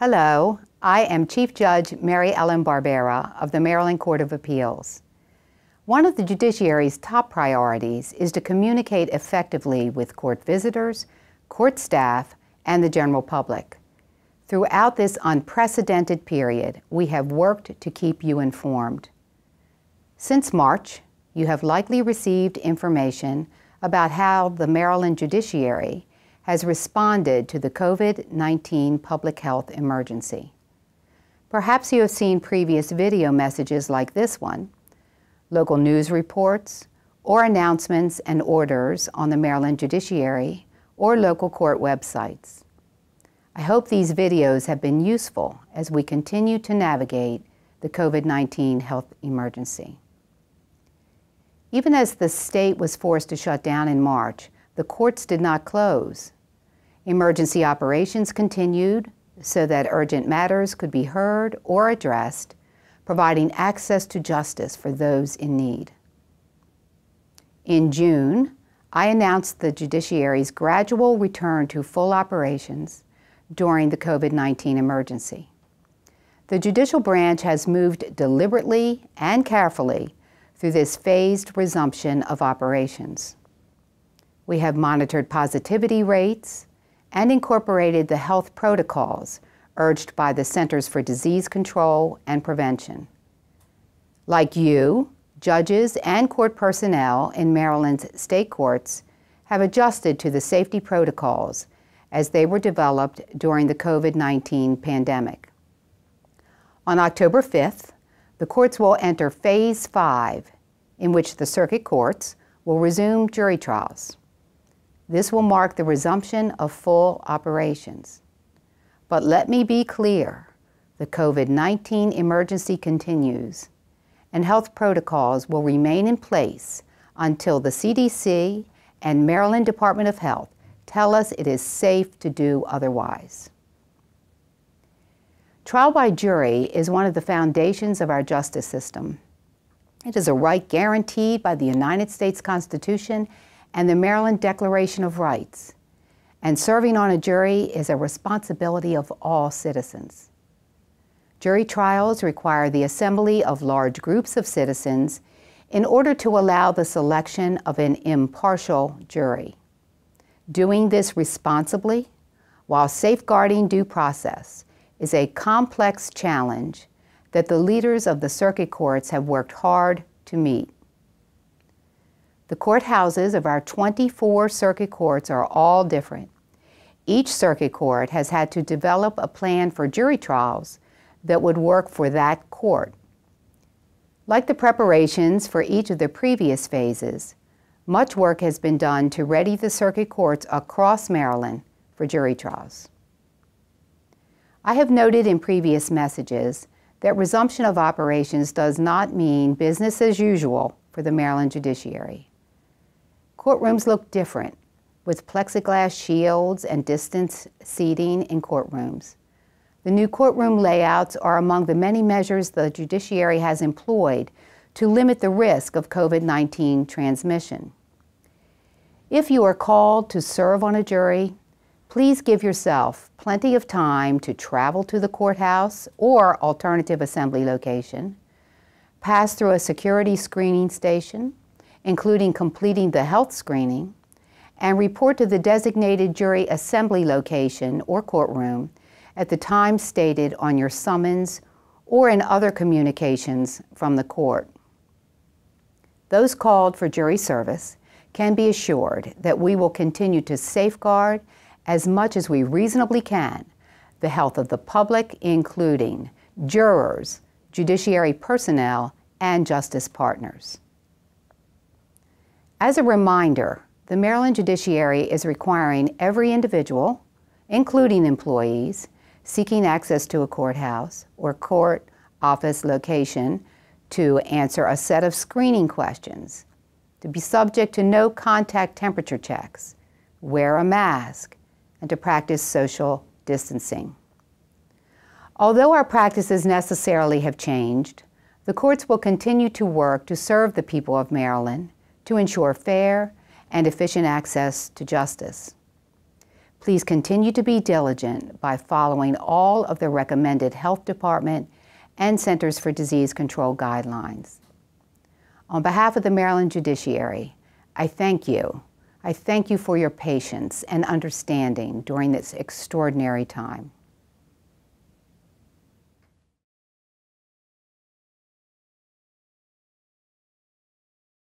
Hello, I am Chief Judge Mary Ellen Barbera of the Maryland Court of Appeals. One of the judiciary's top priorities is to communicate effectively with court visitors, court staff, and the general public. Throughout this unprecedented period, we have worked to keep you informed. Since March, you have likely received information about how the Maryland judiciary has responded to the COVID 19 public health emergency. Perhaps you have seen previous video messages like this one, local news reports, or announcements and orders on the Maryland Judiciary or local court websites. I hope these videos have been useful as we continue to navigate the COVID 19 health emergency. Even as the state was forced to shut down in March, the courts did not close. Emergency operations continued so that urgent matters could be heard or addressed, providing access to justice for those in need. In June, I announced the judiciary's gradual return to full operations during the COVID 19 emergency. The judicial branch has moved deliberately and carefully through this phased resumption of operations. We have monitored positivity rates and incorporated the health protocols urged by the Centers for Disease Control and Prevention. Like you, judges and court personnel in Maryland's state courts have adjusted to the safety protocols as they were developed during the COVID 19 pandemic. On October 5th, the courts will enter Phase 5, in which the circuit courts will resume jury trials. This will mark the resumption of full operations. But let me be clear the COVID 19 emergency continues, and health protocols will remain in place until the CDC and Maryland Department of Health tell us it is safe to do otherwise. Trial by jury is one of the foundations of our justice system. It is a right guaranteed by the United States Constitution and the Maryland Declaration of Rights. And serving on a jury is a responsibility of all citizens. Jury trials require the assembly of large groups of citizens in order to allow the selection of an impartial jury. Doing this responsibly while safeguarding due process is a complex challenge that the leaders of the circuit courts have worked hard to meet. The courthouses of our 24 circuit courts are all different. Each circuit court has had to develop a plan for jury trials that would work for that court. Like the preparations for each of the previous phases, much work has been done to ready the circuit courts across Maryland for jury trials. I have noted in previous messages that resumption of operations does not mean business as usual for the Maryland judiciary. Courtrooms look different, with plexiglass shields and distance seating in courtrooms. The new courtroom layouts are among the many measures the judiciary has employed to limit the risk of COVID 19 transmission. If you are called to serve on a jury, Please give yourself plenty of time to travel to the courthouse or alternative assembly location, pass through a security screening station, including completing the health screening, and report to the designated jury assembly location or courtroom at the time stated on your summons or in other communications from the court. Those called for jury service can be assured that we will continue to safeguard as much as we reasonably can the health of the public, including jurors, judiciary personnel, and justice partners. As a reminder, the Maryland Judiciary is requiring every individual, including employees, seeking access to a courthouse or court office location to answer a set of screening questions, to be subject to no contact temperature checks, wear a mask, and to practice social distancing. Although our practices necessarily have changed, the courts will continue to work to serve the people of Maryland to ensure fair and efficient access to justice. Please continue to be diligent by following all of the recommended Health Department and Centers for Disease Control guidelines. On behalf of the Maryland Judiciary, I thank you. I thank you for your patience and understanding during this extraordinary time.